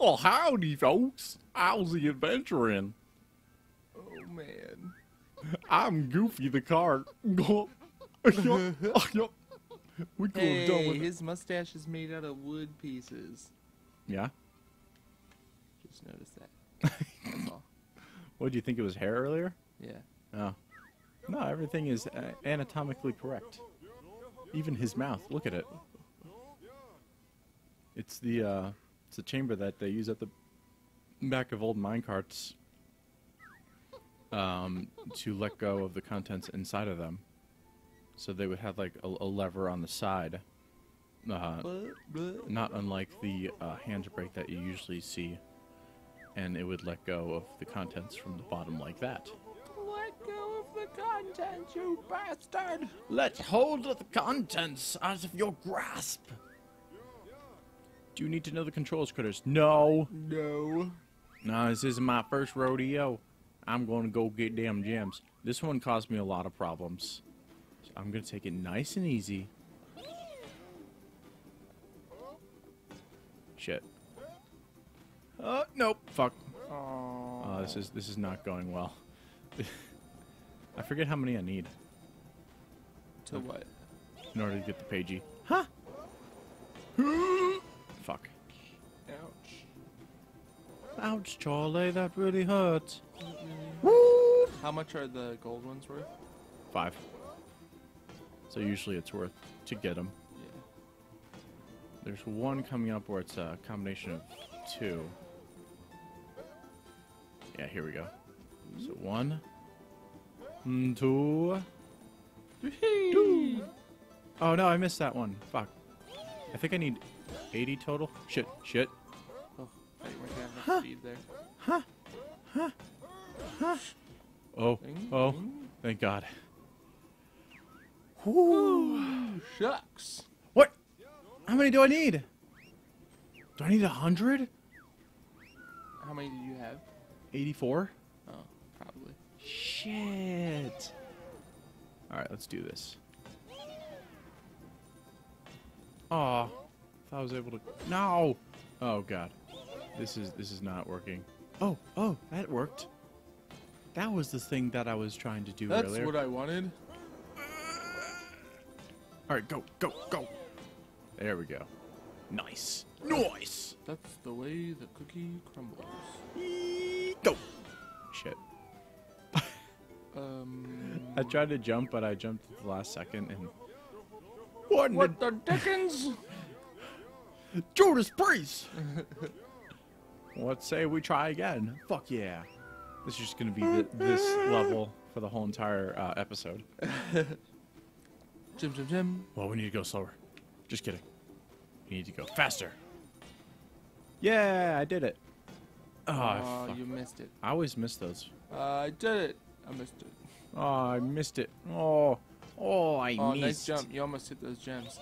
Oh, howdy, folks. How's the adventuring? Oh man. I'm Goofy the cart. we could have done Hey, with it. his mustache is made out of wood pieces. Yeah? Just noticed that. That's all. What, do you think it was hair earlier? Yeah. Oh. No, everything is uh, anatomically correct. Even his mouth. Look at it. It's the uh, it's the chamber that they use at the back of old minecarts um, to let go of the contents inside of them. So they would have like a, a lever on the side, uh, not unlike the uh, handbrake that you usually see, and it would let go of the contents from the bottom like that. Let go of the contents, you bastard! Let hold of the contents out of your grasp. Do you need to know the controls, critters? No. No. No, this isn't my first rodeo. I'm going to go get damn gems. This one caused me a lot of problems. So I'm going to take it nice and easy. Shit. Uh, nope. Fuck. Oh, Oh, this is this is not going well. I forget how many I need to what? in order to get the pagey. Huh? Ouch, Charlie, that really hurts. How much are the gold ones worth? Five. So usually it's worth to get them. Yeah. There's one coming up where it's a combination of two. Yeah, here we go. So one, mm, two. Two. Oh no, I missed that one. Fuck. I think I need 80 total. Shit, shit. Oh, thought you weren't gonna have enough speed there. Oh, Ding, oh, ding. thank God. Ooh, shucks. What? How many do I need? Do I need a hundred? How many do you have? 84? Oh, probably. Shit. All right, let's do this. Aw, thought I was able to. No. Oh God, this is this is not working. Oh, oh, that worked. That was the thing that I was trying to do That's earlier. what I wanted. All right, go, go, go. There we go. Nice, nice. That's the way the cookie crumbles. Go. Shit. Um. I tried to jump, but I jumped at the last second and. What, What the dickens? Judas Priest? What say we try again? Fuck yeah. This is just gonna be th- this level for the whole entire uh, episode. Jim, Jim, Jim. Well, we need to go slower. Just kidding. We need to go faster. Yeah, I did it. Oh, you missed it. I always miss those. Uh, I did it. I missed it. Oh, I missed it. Oh, oh, I Oh, missed. Oh, nice jump. You almost hit those gems.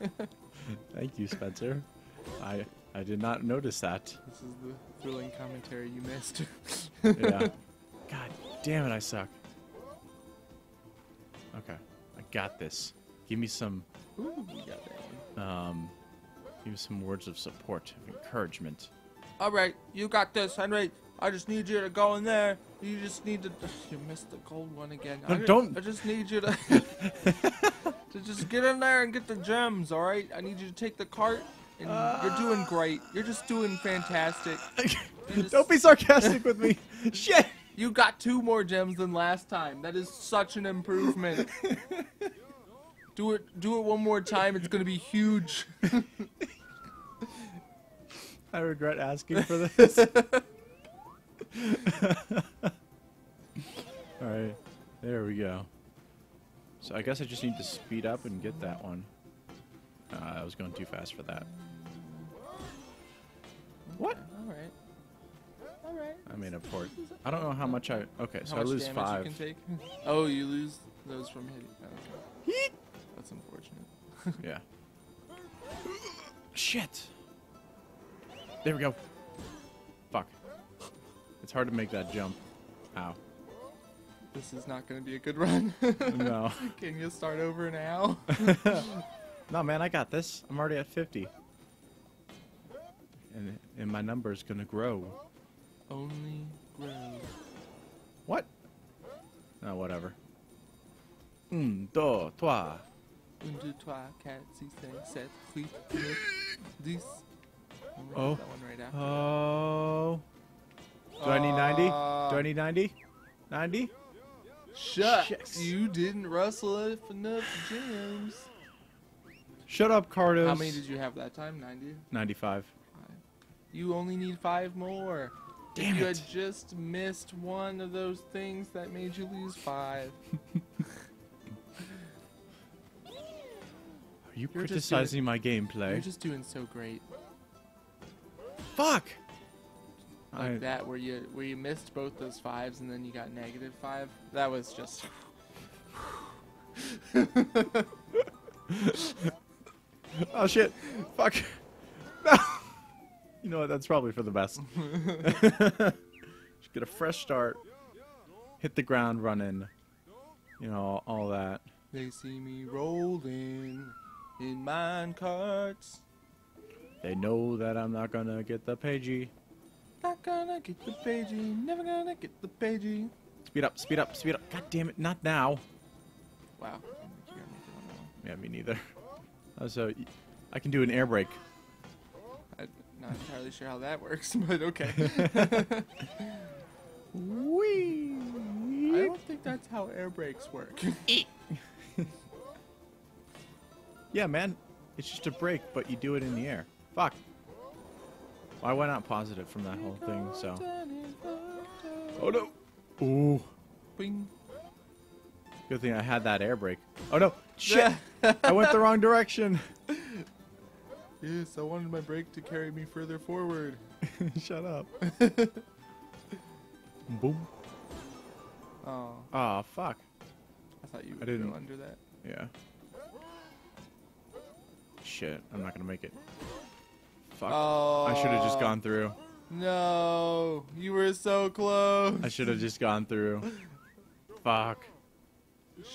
Thank you, Spencer. I I did not notice that. This is the thrilling commentary you missed. Yeah. God damn it, I suck. Okay, I got this. Give me some Ooh, you got that one. um, give me some words of support, of encouragement. All right, you got this, Henry. I just need you to go in there. You just need to. You missed the gold one again. No, I don't- I just need you to. To just get in there and get the gems. All right. I need you to take the cart. And you're doing great. You're just doing fantastic. Just- Don't be sarcastic with me. Shit. You got two more gems than last time. That is such an improvement. do it. Do it one more time. It's gonna be huge. I regret asking for this. All right, there we go. So I guess I just need to speed up and get that one. Uh, I was going too fast for that. What? All right. All right. I made a port. I don't know how much I. Okay, so I lose five. You? Oh, you lose those from hitting. Okay. That's unfortunate. Yeah. Shit. There we go. Fuck. It's hard to make that jump. Ow. This is not going to be a good run. No. Can you start over now? No, man, I got this. I'm already at 50. And, and my number's gonna grow. Only grow. What? No, whatever. Un, deux, trois. Un, deux, trois, quatre, six, sept, huit, neuf, dix. Oh. Right. Oh. Do I need 90? Do Uh, I need 90? 90? Shucks, Shucks. you didn't rustle up enough gems. Shut up, Kartos. How many did you have that time? 90? 95. You only need five more. Damn if you it. had just missed one of those things that made you lose five. Are you You're just criticizing my gameplay? You're just doing so great. Fuck! Like I, that where you where you missed both those fives and then you got negative five. That was just oh shit! Fuck! No! You know what? That's probably for the best. Just get a fresh start. Hit the ground running. You know, all, all that. They see me rolling in mine carts. They know that I'm not gonna get the pagey. Gonna get the pagey, never gonna get the pagey. Speed up, speed up, speed up. God damn it, not now. Wow. I think you gotta make it on that one. Yeah, me neither. Uh, so, I can do an air brake. I'm not entirely sure how that works, but okay. Whee! I don't think that's how air brakes work. Yeah, man. It's just a brake, but you do it in the air. Fuck. Why went out positive from that whole thing, so. Oh no! Ooh. Bing. Good thing I had that air brake. Oh no! Shit! I went the wrong direction! Yes, I wanted my brake to carry me further forward. Shut up. Boom. Oh, Aw, fuck. I thought you I didn't. under that. Yeah. Shit, I'm not gonna make it. Fuck. Oh. I should have just gone through. No, you were so close. I should have just gone through. Fuck.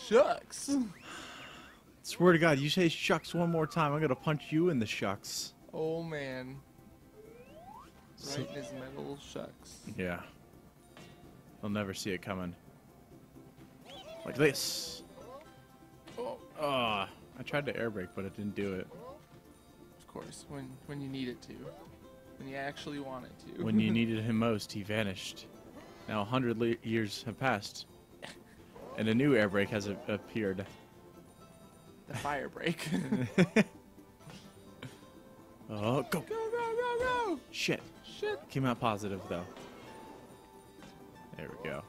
Shucks. Swear to God, you say shucks one more time, I'm gonna punch you in the shucks. Oh man. Right in his middle shucks. Yeah. They'll never see it coming. Like this. Oh, Ah, I tried to air brake, but it didn't do it. Of course, when when you need it to, when you actually want it to. When you needed him most, he vanished. Now a hundred le- years have passed, and a new air brake has a- appeared. the fire break. Oh, go! go go go go! Shit. Shit. Came out positive though. There we go.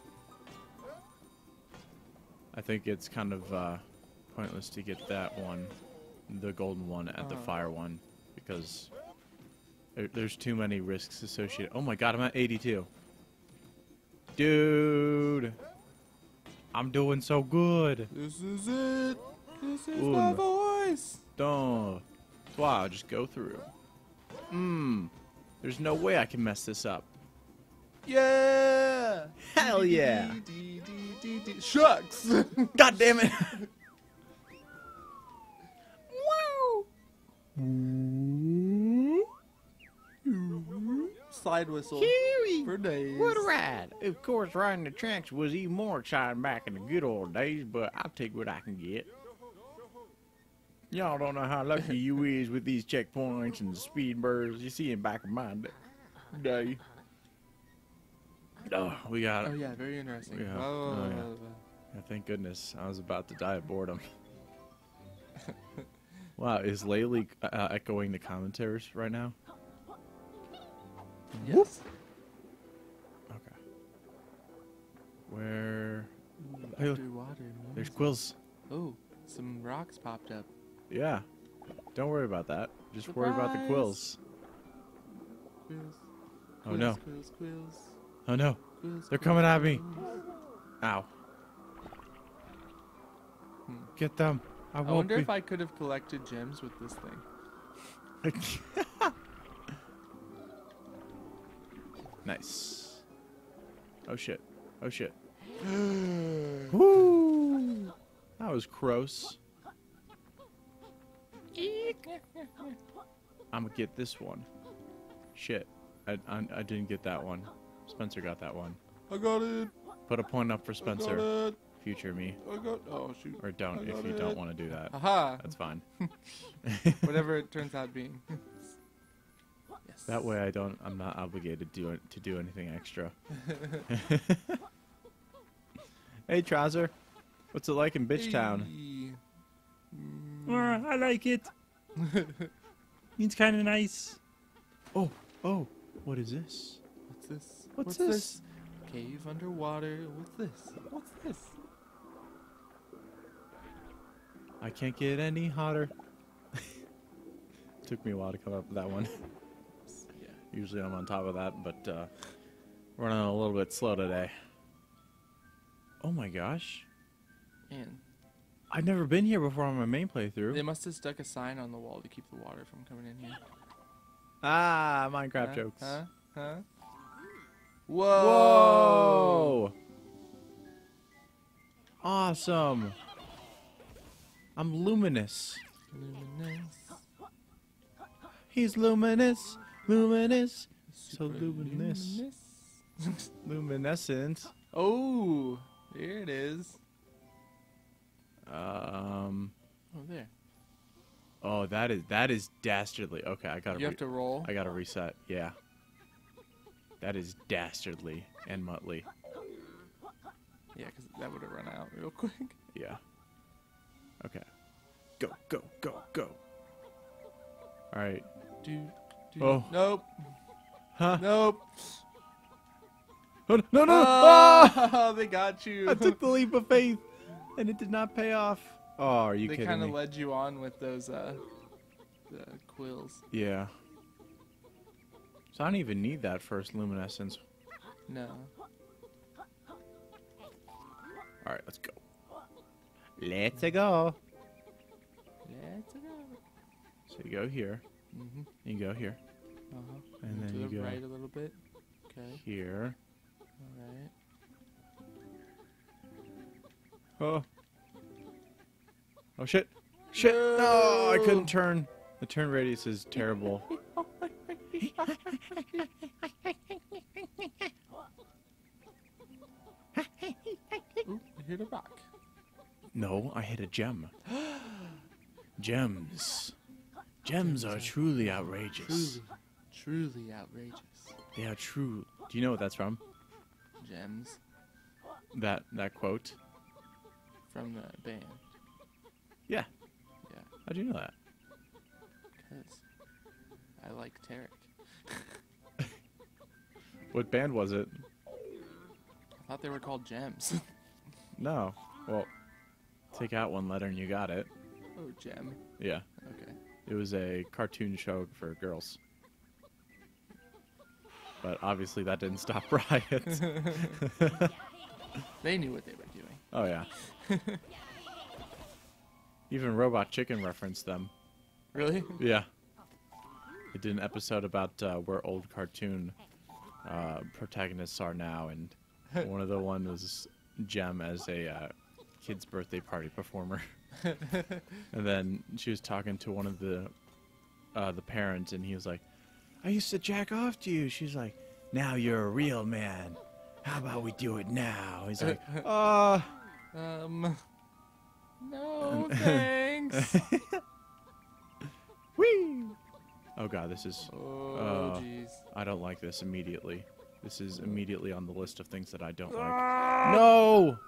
I think it's kind of uh, pointless to get that one, the golden one, at the Uh-huh. fire one, because there, there's too many risks associated. Oh my god, I'm at 82. Dude, I'm doing so good. This is it. This is Ooh, my voice. Don't. Wow, just go through. Mmm. There's no way I can mess this up. Yeah. Hell yeah. Shucks. God damn it. Slide whistle for days. What a ride! Of course, riding the tracks was even more exciting back in the good old days, but I'll take what I can get. Y'all don't know how lucky you is with these checkpoints and the speed bursts you see in back of my day. Oh, we got it. Oh yeah, very interesting. Yeah. Oh, Oh, yeah. Thank goodness. I was about to die of boredom. wow, is Laylee uh, echoing the commentaries right now? Yes. Okay. Where? Ooh, Hey, look. There's quills. Oh, some rocks popped up. Yeah. Don't worry about that. Just worry about the quills. Quills. Oh quills, no. Quills, quills, Oh no. quills, They're quills, coming at me. quills. Ow. Hmm. Get them. I I wonder be. if I could have collected gems with this thing. nice. Oh shit. Oh shit. Woo! That was gross. I'm gonna get this one. Shit, I, I, I didn't get that one. Spencer got that one. I got it. Put a point up for I Spencer. got it. Future me, I got. Oh shoot. or don't if you it. don't want to do that. Aha. That's fine. Whatever it turns out being. yes. That way, I don't. I'm not obligated to do it, to do anything extra. hey, Trowzer, what's it like in Bitch Town? Hey. Uh, I like it. it's kind of nice. Oh, oh, what is this? What's this? What's this? Cave underwater. What's this? What's this? I can't get any hotter. Took me a while to come up with that one. Usually I'm on top of that, but uh, running a little bit slow today. Oh my gosh. Man. I've never been here before on my main playthrough. they must have stuck a sign on the wall to keep the water from coming in here. Ah, Minecraft Huh? jokes. Huh? Huh? Whoa! Whoa! Awesome. I'm luminous. Luminous. He's luminous, luminous, so luminous. luminescent. oh, there it is. Um. Oh, there. Oh, that is that is dastardly. Okay, I gotta. You have to roll. I gotta reset. Yeah. That is dastardly and muttly. Yeah, because that would have run out real quick. Yeah. Okay. Go, go, go, go. All right. Do, do. Oh. Nope. Huh? Nope. Oh, no, no! Ah! Oh, they got you. I took the leap of faith, and it did not pay off. Oh, are you they kidding kind me? of led you on with those uh, the quills. yeah. So I don't even need that first luminescence. No. All right, let's go. Let's go. Let's go. So you go here, Mm-hmm. you go here, Uh-huh. and to then you the go right a little bit. Okay. here. All right. Oh. Oh shit. Shit. No, I couldn't turn. The turn radius is terrible. Ooh, I hit a rock. No, I hit a gem. Gems. Gems are truly outrageous. Truly, truly outrageous. They are true. Do you know what that's from? Gems That that quote? from the band. Yeah. Yeah, How do you know that? because I like Tarek. What band was it? I thought they were called Gems. No. Well, take out one letter and you got it. oh, Jem. Yeah. It was a cartoon show for girls. But obviously that didn't stop riots. They knew what they were doing. oh yeah. Even Robot Chicken referenced them. Really? Yeah. They did an episode about uh, where old cartoon uh, protagonists are now, and one of the one was Jem as a uh, kid's birthday party performer. and then she was talking to one of the uh, the parents, and he was like, "I used to jack off to you." She's like, "Now you're a real man. How about we do it now?" He's like, "Uh." Um. No, thanks. Whee! Oh god, this is. oh, Uh, jeez. I don't like this immediately. This is immediately on the list of things that I don't like. No!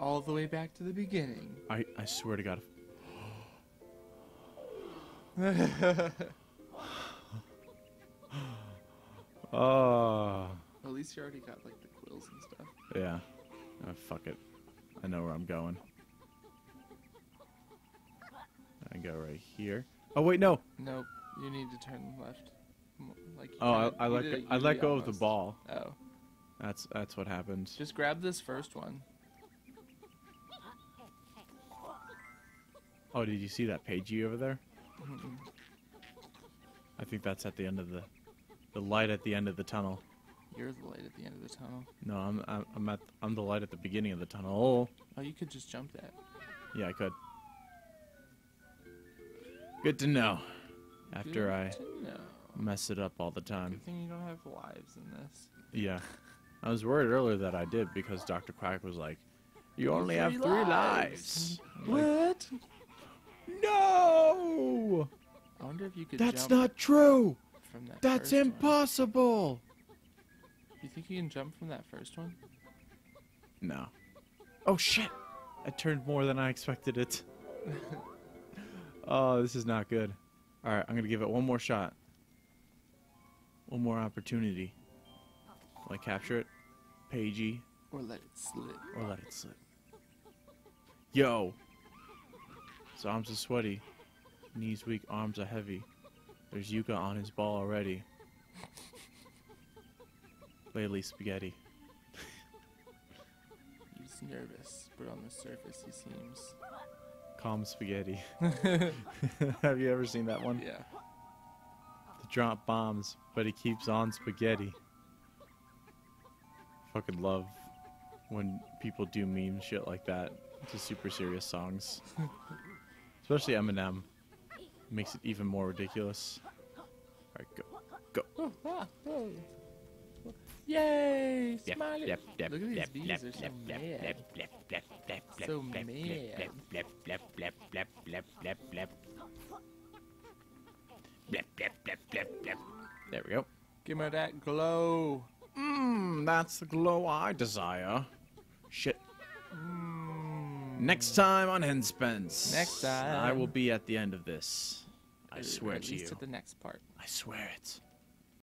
All the way back to the beginning. I, I swear to God. Oh. At least you already got like the quills and stuff. Yeah. Oh, fuck it. I know where I'm going. I go right here. Oh wait, no. Nope. You need to turn left. Like you Oh, I, I let go, I let go of the ball. Oh. That's that's what happened. Just grab this first one. Oh, did you see that pagey over there? Mm-mm. I think that's at the end of the the light at the end of the tunnel. You're the light at the end of the tunnel. No, I'm I'm, I'm at I'm the light at the beginning of the tunnel. Oh, you could just jump that. Yeah, I could. Good to know. After Good I know. mess it up all the time. Good thing you don't have lives in this. Yeah. I was worried earlier that I did because Dr. Quack was like, You only have three three lives." lives. Like, What? No! I wonder if you could That's not true! from that That's first one. impossible! You think you can jump from that first one? No. Oh shit! I turned more than I expected it. oh, this is not good. Alright, I'm gonna give it one more shot. One more opportunity. Will I capture it? Pagey. Or let it slip? or let it slip. Yo! His arms are sweaty. Knees weak, arms are heavy. There's Yooka on his ball already. Laylee, spaghetti. He's nervous, but on the surface he seems. Calm spaghetti. Have you ever seen that one? Yeah. To drop bombs, but he keeps on spaghetti. Fucking love when people do meme shit like that to super serious songs. Especially Eminem. Makes it even more ridiculous. Alright, go. Go. Ah, hey. Yay! Smiley! yep, yep, Look at these bees, they're so mad. So mad. There we go. Give me that glow. Mmm, that's the glow I desire. Shit. Mm. Next time on Henspence. Next time. I will be at the end of this. I swear at to least you. to the next part. I swear it.